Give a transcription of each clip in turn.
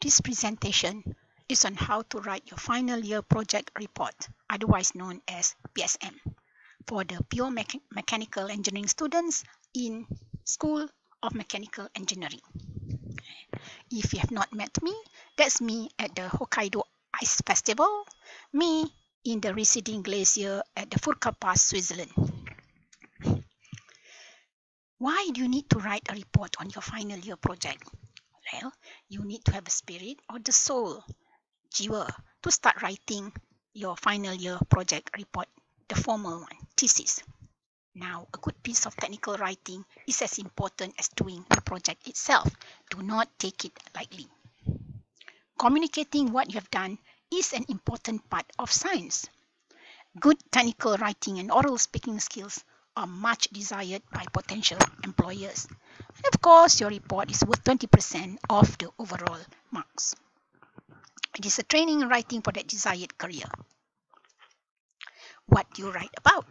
This presentation is on how to write your final year project report, otherwise known as PSM, for the pure mecha mechanical engineering students in School of Mechanical Engineering. If you have not met me, that's me at the Hokkaido Ice Festival, me in the receding glacier at the Furka Pass, Switzerland. Why do you need to write a report on your final year project? Well, you need to have a spirit or the soul, jiwa, to start writing your final year project report, the formal one, thesis. Now, a good piece of technical writing is as important as doing the project itself. Do not take it lightly. Communicating what you have done is an important part of science. Good technical writing and oral speaking skills are much desired by potential employers. And of course, your report is worth 20% of the overall marks. It is a training in writing for that desired career. What do you write about?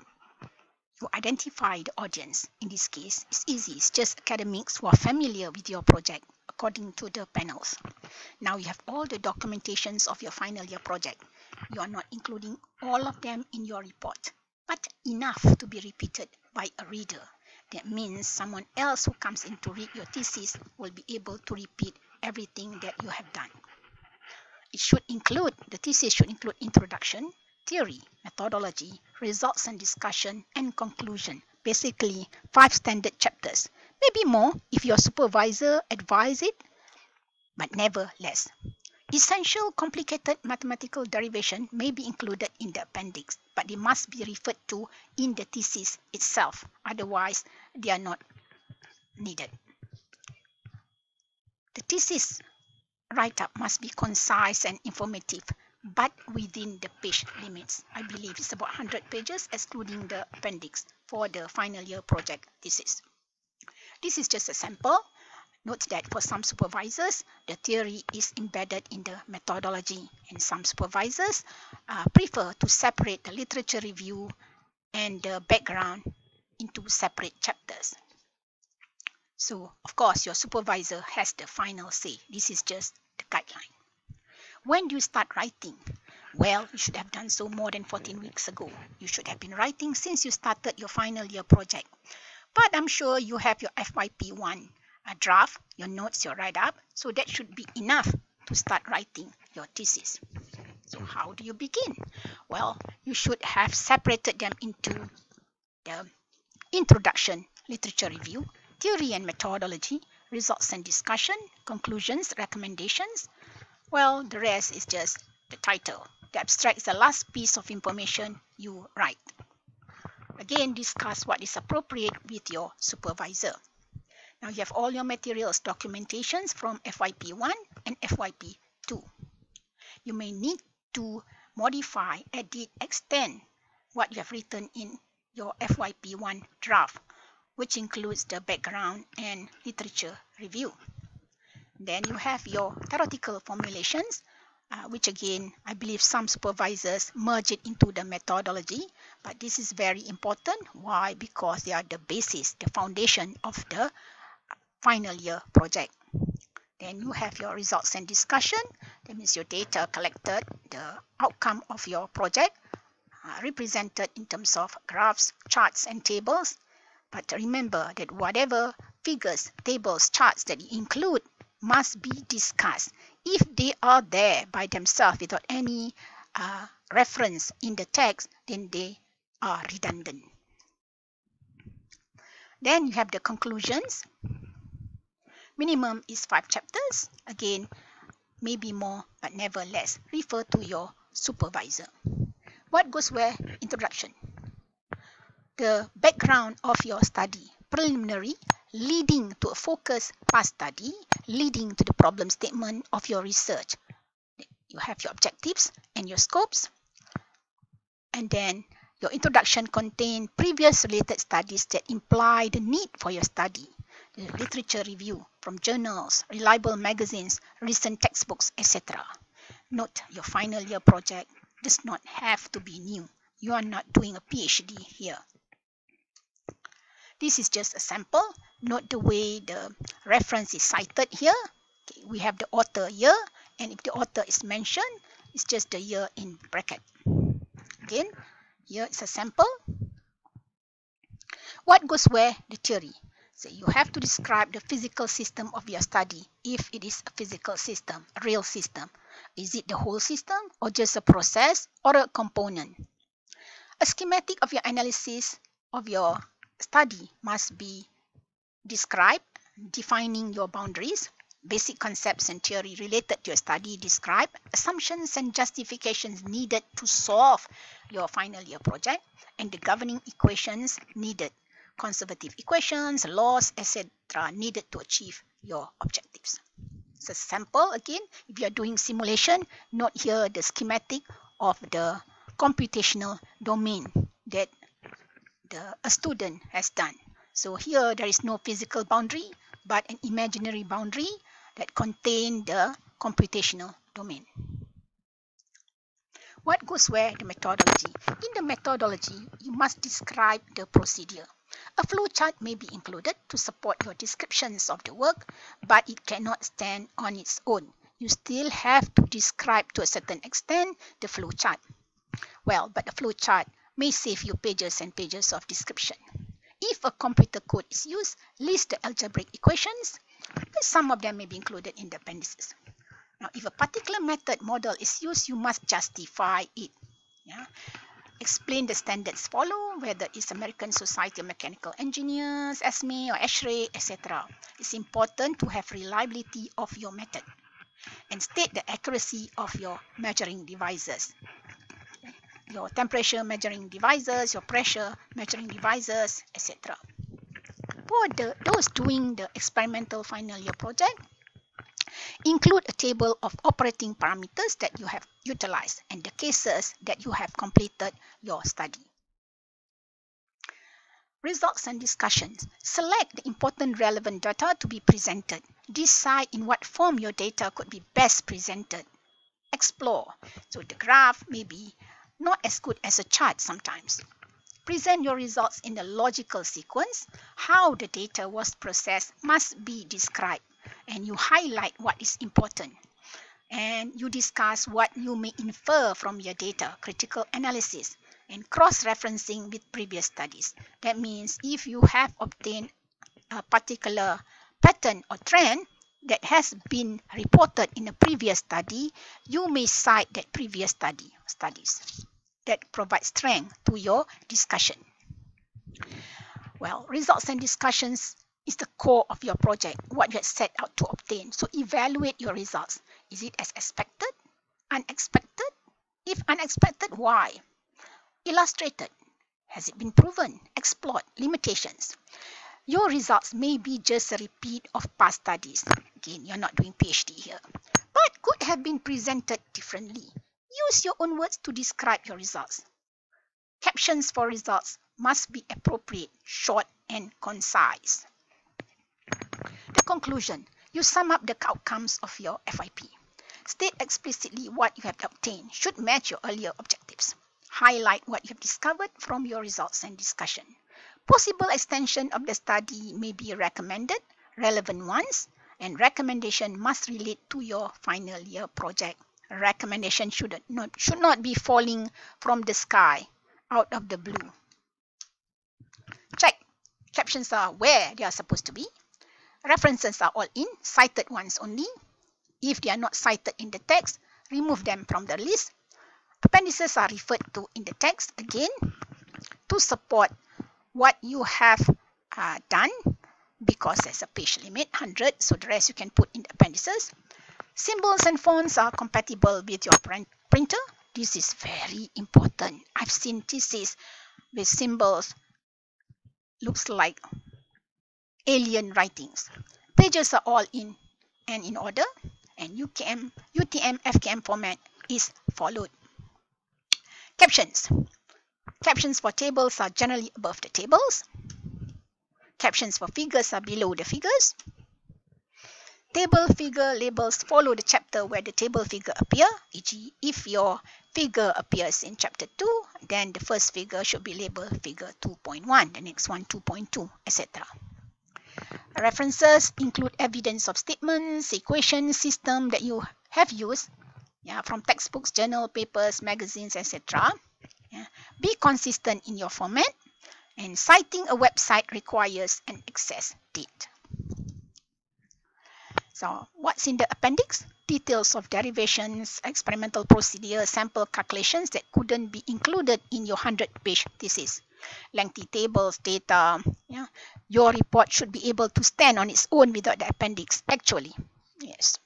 You identify the audience. In this case, it's easy. It's just academics who are familiar with your project according to the panels. Now you have all the documentations of your final year project. You are not including all of them in your report but enough to be repeated by a reader. That means someone else who comes in to read your thesis will be able to repeat everything that you have done. It should include, the thesis should include introduction, theory, methodology, results and discussion, and conclusion. Basically, five standard chapters. Maybe more if your supervisor advise it, but never less. Essential complicated mathematical derivation may be included in the appendix, but they must be referred to in the thesis itself. Otherwise, they are not needed. The thesis write-up must be concise and informative, but within the page limits. I believe it's about 100 pages, excluding the appendix for the final year project thesis. This is just a sample Note that for some supervisors, the theory is embedded in the methodology and some supervisors uh, prefer to separate the literature review and the background into separate chapters. So, of course, your supervisor has the final say. This is just the guideline. When do you start writing? Well, you should have done so more than 14 weeks ago. You should have been writing since you started your final year project. But I'm sure you have your FYP1 a draft, your notes, your write-up. So that should be enough to start writing your thesis. So mm. how do you begin? Well, you should have separated them into the introduction, literature review, theory and methodology, results and discussion, conclusions, recommendations. Well, the rest is just the title. The abstract is the last piece of information you write. Again, discuss what is appropriate with your supervisor. Now you have all your materials documentations from FYP1 and FYP2. You may need to modify, edit, extend what you have written in your FYP1 draft, which includes the background and literature review. Then you have your theoretical formulations, uh, which again, I believe some supervisors merge it into the methodology, but this is very important. Why? Because they are the basis, the foundation of the final year project. Then you have your results and discussion. That means your data collected, the outcome of your project uh, represented in terms of graphs, charts, and tables. But remember that whatever figures, tables, charts that you include must be discussed. If they are there by themselves without any uh, reference in the text, then they are redundant. Then you have the conclusions. Minimum is 5 chapters. Again, maybe more, but never less. Refer to your supervisor. What goes where? Introduction. The background of your study. Preliminary, leading to a focused past study, leading to the problem statement of your research. You have your objectives and your scopes. And then your introduction contain previous related studies that imply the need for your study The literature review from journals, reliable magazines, recent textbooks, etc. Note your final year project does not have to be new. You are not doing a PhD here. This is just a sample. Note the way the reference is cited here. Okay, we have the author year and if the author is mentioned, it's just the year in bracket. Again, here it's a sample. What goes where? The theory. So you have to describe the physical system of your study if it is a physical system, a real system. Is it the whole system or just a process or a component? A schematic of your analysis of your study must be described, defining your boundaries, basic concepts and theory related to your study described, assumptions and justifications needed to solve your final year project, and the governing equations needed conservative equations, laws, etc. needed to achieve your objectives. So sample again, if you are doing simulation, note here the schematic of the computational domain that the, a student has done. So here there is no physical boundary, but an imaginary boundary that contain the computational domain. What goes where? The methodology. In the methodology, you must describe the procedure. A flowchart may be included to support your descriptions of the work, but it cannot stand on its own. You still have to describe to a certain extent the flowchart. Well, but the flowchart may save you pages and pages of description. If a computer code is used, list the algebraic equations. Some of them may be included in the appendices. Now, if a particular method model is used, you must justify it. Yeah? Explain the standards follow, whether it's American Society of Mechanical Engineers, ASME or ASHRAE, etc. It's important to have reliability of your method and state the accuracy of your measuring devices. Your temperature measuring devices, your pressure measuring devices, etc. For the, those doing the experimental final year project, Include a table of operating parameters that you have utilized and the cases that you have completed your study. Results and discussions. Select the important relevant data to be presented. Decide in what form your data could be best presented. Explore. So the graph may be not as good as a chart sometimes. Present your results in a logical sequence. How the data was processed must be described and you highlight what is important and you discuss what you may infer from your data, critical analysis, and cross-referencing with previous studies. That means if you have obtained a particular pattern or trend that has been reported in a previous study, you may cite that previous study studies that provide strength to your discussion. Well, results and discussions is the core of your project, what you had set out to obtain. So evaluate your results. Is it as expected? Unexpected? If unexpected, why? Illustrated. Has it been proven? Explored. Limitations. Your results may be just a repeat of past studies. Again, you're not doing PhD here. But could have been presented differently. Use your own words to describe your results. Captions for results must be appropriate, short and concise. Conclusion. You sum up the outcomes of your FYP. State explicitly what you have obtained should match your earlier objectives. Highlight what you have discovered from your results and discussion. Possible extension of the study may be recommended, relevant ones, and recommendation must relate to your final year project. recommendation should not, should not be falling from the sky, out of the blue. Check. Captions are where they are supposed to be. References are all in, cited ones only. If they are not cited in the text, remove them from the list. Appendices are referred to in the text again to support what you have uh, done because there's a page limit 100 so the rest you can put in the appendices symbols and fonts are compatible with your print printer this is very important i've seen thesis with symbols looks like alien writings. Pages are all in and in order and UKM, UTM FKM format is followed. Captions. Captions for tables are generally above the tables. Captions for figures are below the figures. Table figure labels follow the chapter where the table figure appear, e.g. if your figure appears in chapter 2, then the first figure should be labeled figure 2.1, the next one 2.2, etc. References include evidence of statements, equations, system that you have used yeah, from textbooks, journal, papers, magazines, etc. Yeah. Be consistent in your format and citing a website requires an access date. So what's in the appendix? Details of derivations, experimental procedure, sample calculations that couldn't be included in your 100-page thesis. Lengthy tables, data. Yeah. Your report should be able to stand on its own without the appendix, actually. Yes.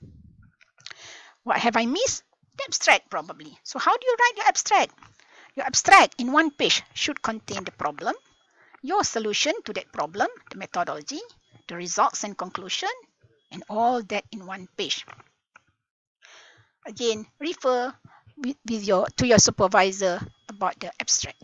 What have I missed? The abstract, probably. So how do you write your abstract? Your abstract in one page should contain the problem, your solution to that problem, the methodology, the results and conclusion, and all that in one page. Again, refer with, with your to your supervisor about the abstract.